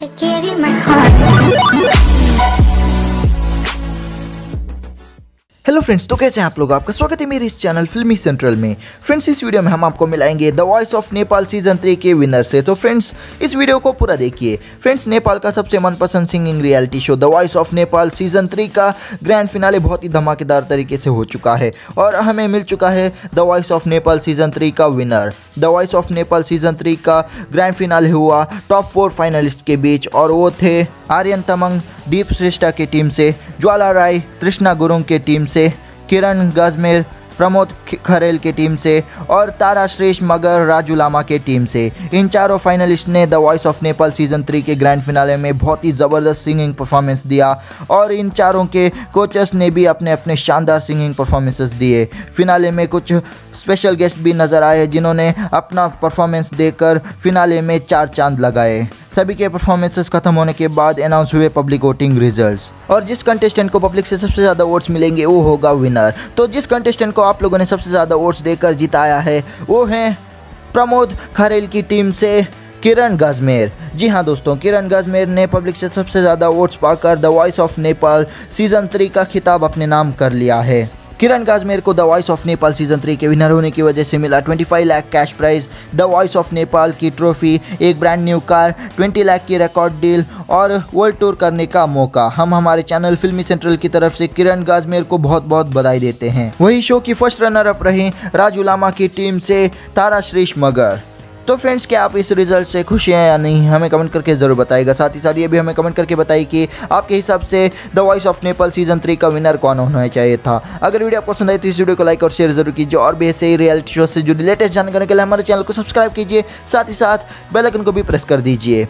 Hello friends तो कैसे हैं आप लोग? आपका स्वागत है मेरे इस चैनल फिल्मी सेंट्रल में। फ्रेंड्स इस वीडियो में हम आपको मिलाएँगे the voice of Nepal season three के विनर से। तो फ्रेंड्स इस वीडियो को पूरा देखिए। फ्रेंड्स नेपाल का सबसे मनपसंद singing reality show the voice of Nepal season three का ग्रैंड फिनाले बहुत ही धमाकेदार तरीके से हो चुका है। और हमें मिल चुका है the voice of Nepal season three का winner the voice of Nepal season three का ग्रैंड फिनाले हुआ। टॉप फोर फाइनलिस्ट के बीच और वो थे आर्यन तमंग, दीप श्रेष्ठा की टीम से, ज्वाला राय, तृष्णा गुरुंग के टीम से, किरण गजमेर प्रमोद खरेल की टीम से और तारा श्रेष मगर राजू लामा के टीम से। इन चारों फाइनलिस्ट ने the voice of Nepal season three के ग्रैंड फिनाले में बहुत ही ज़बरदस्त सिंगिंग परफॉर्मेंस दिया और इन चारों के कोचेस ने भी अपने अपने शानदार सिंगिंग परफॉर्मेंसेस दिए। फिनाले में कुछ स्पेशल गेस्ट भी नज़र आए जिन्होंने अपना परफॉर्मेंस देकर फिनाले में चार चाँद लगाए। सभी के परफॉर्मेंसेस खत्म होने के बाद अनाउंस हुए पब्लिक वोटिंग रिजल्ट्स और जिस कंटेस्टेंट को पब्लिक से सबसे ज़्यादा वोट्स मिलेंगे, वो होगा विनर तो जिस कंटेस्टेंट को आप लोगों ने सबसे ज़्यादा वोट्स देकर जिताया है, वो हैं प्रमोद खरेल की टीम से किरण गजमेर। जी हाँ दोस्तों, किरण गजमेर ने पब्लिक से सबसे ज़्यादा वोट्स पाकर the voice of Nepal season three का खिताब अपने नाम कर लिया है। किरण गाजमेर को the voice of Nepal season three के विनर होने की वजह से मिला 25 lakh cash prize the voice of Nepal की ट्रॉफी एक ब्रांड न्यू कार 20 लाख की रिकॉर्ड डील और वर्ल्ड टूर करने का मौका। हम हमारे चैनल फिल्मी सेंट्रल की तरफ़ से किरण गाजमेर को बहुत बहुत बधाई देते हैं। वही शो की फ़र्स्ट रनर अप रही राजू लामा की टीम से तारा श्रीष मगर। तो फ्रेंड्स क्या आप इस रिज़ल्ट से खुश हैं या नहीं? हमें कमेंट करके ज़रूर बताएगा साथ ही साथ ये भी हमें कमेंट करके बताइए कि आपके हिसाब से the voice of Nepal season three का विनर कौन होना चाहिए था? अगर वीडियो आपको पसंद आई तो इस वीडियो को लाइक और शेयर ज़रूर कीजिए और भी ऐसे ही रियलिटी शो से जुड़ी लेटेस्ट जानकारी के लिए हमारे चैनल को सब्सक्राइब कीजिए। साथ ही साथ बेलकन को भी प्रेस कर दीजिए।